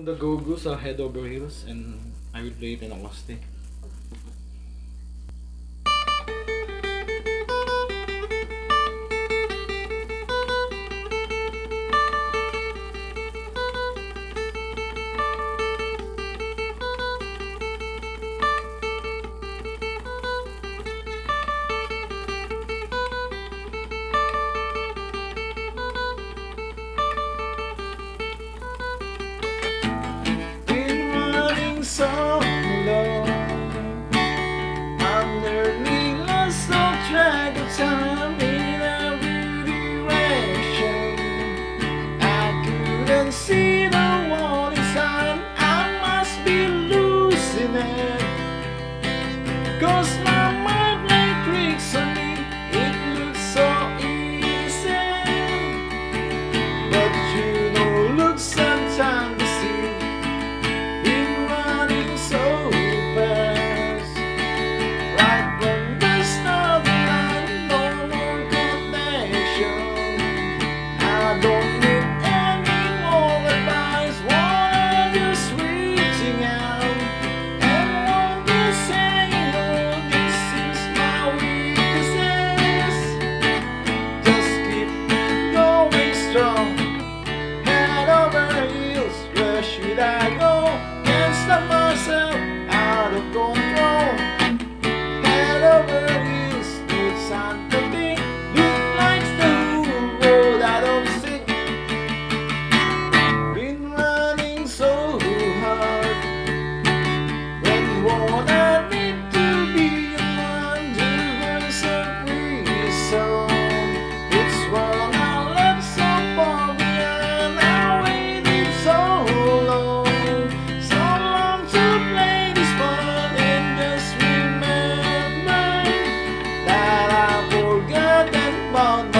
The Go-Go's are Head Over Heels and I will play it in acoustic. see the warning sign I must be losing it. Cause my on